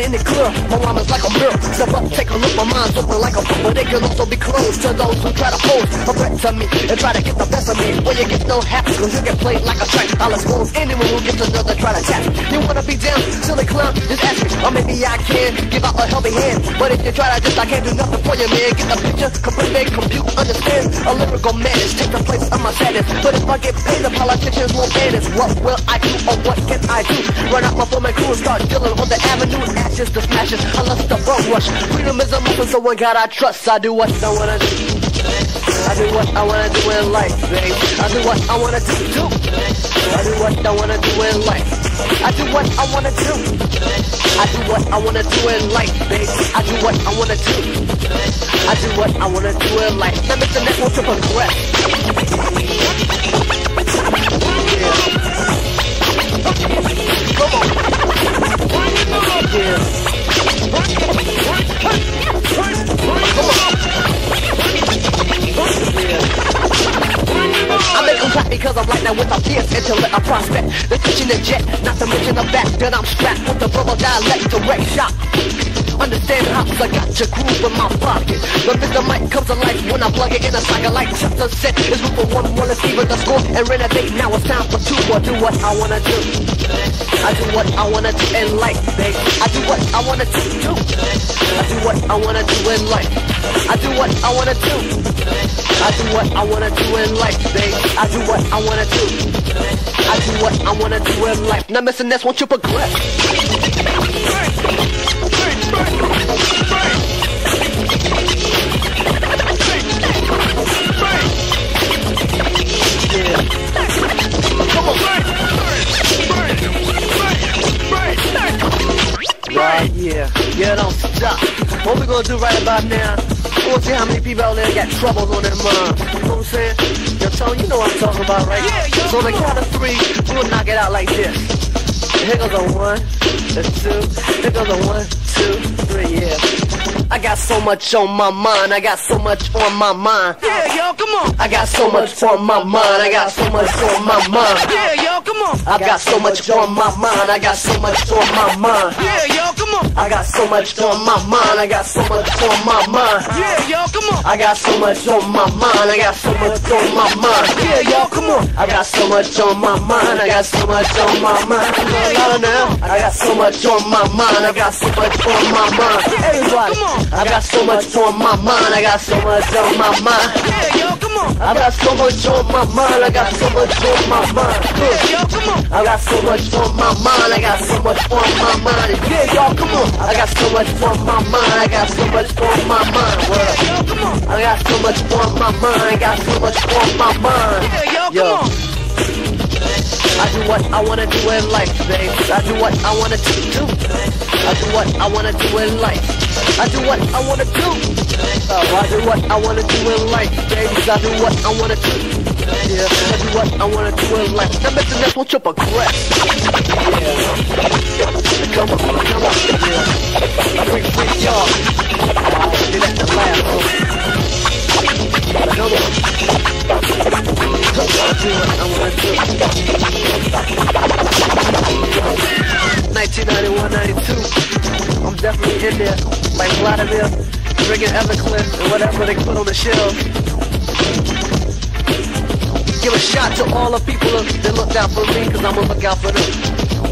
it the clearer. My rhyme is like a mirror. Step up, take a look, my mind's open like a book, but it can also be closed to those who try to pose a threat to me and try to get the best of me. Well, you get no happy, cause you get played like a track. I'll expose anyone who gets another try to tap. You wanna be down, silly clown, just ask me. Or maybe I can give out a helping hand. But if you try to just, I can't do nothing for you, man. Get the picture, complete, compute, understand. A lyrical madness, take the place of my sadness. But if I get paid, the politicians won't ban. What will I do or what can I do? Run out my phone crew and start dealing on the avenue. Ashes to smashes, unless the bum rush. Freedom is a muscle, so one God I trust. I do what I wanna do. I do what I wanna do in life, babe. I do what I wanna do, do. I do what I wanna do in life. I do what I wanna do. I do what I wanna do in life, babe. I do what I wanna do. I do what I wanna do in life. Now, Mr. Ness, won't you progress? Yeah. Come on. Clap because I'm that with a fierce intellect, a prospect. The kitchen and jet, not to mention the back that I'm strapped with the verbal dialect, direct shot. Understand hops, I got your groove in my pocket. But the mic comes to life when I plug it in a cycle like chapter set. It's room for one, one, let's even the score and renovate. Now it's time for two, or do what I wanna do. I do what I wanna do in life, babe. I do what I wanna do, do. I do what I wanna do in life. I do what I wanna do. I do what I wanna do in life, babe. I do what I wanna do. I do what I wanna do in life. Now, Mr. Ness, won't you progress? Yeah. Right, yeah. Yeah, don't stop. What we gonna do right about now? Gonna see how many people out there got troubles on their mind. You know what I'm saying? Yo, Tony, you know what I'm talking about, right? Yeah, yo. So on the count of three, we'll knock it out like this. Here goes a one, a two, here goes a one, two, three, yeah. I got so much on my mind, I got so much on my mind. Yeah, yo, come on. I got so much on my mind, I got so much on my mind. Yeah, yo, come on. I got so much on my mind, I got so much on my mind. Yeah, yo, come on. I got so much on my mind, I got so much on my mind. Yeah, y'all, come on. I got so much on my mind, I got so much on my mind. Yeah, y'all, come on. I got so much on my mind, I got so much on my mind. Yeah, y'all, now. I got so much on my mind, I got so much on my mind. Everybody, Come on. I got so much on my mind, I got so much on my mind. Yeah, on. I got so much on my mind, I got so much on my mind. Yeah, yo, come on. I got so much on my mind, I got so much on my mind. Yeah, y'all, come on. I got so much on my mind, I got so much on my mind. Up. Yo, come on. I got so much on my mind, I got so much on my mind. Yeah, y'all, come on. I do what I wanna do in life, babe. I do what I wanna do. I do what I wanna do in life. I do what I wanna do. Oh, I do what I wanna do in life, baby. I do what I wanna do. Yeah, I do what I wanna do in life. Now, Mr. Ness, won't you progress? Yeah. Come on, come on, yeah. Freak, freak, y'all. Vladimir, drinking Everclear and whatever they put on the shelf. Give a shot to all the people that look out for me, cause I'ma look out for them.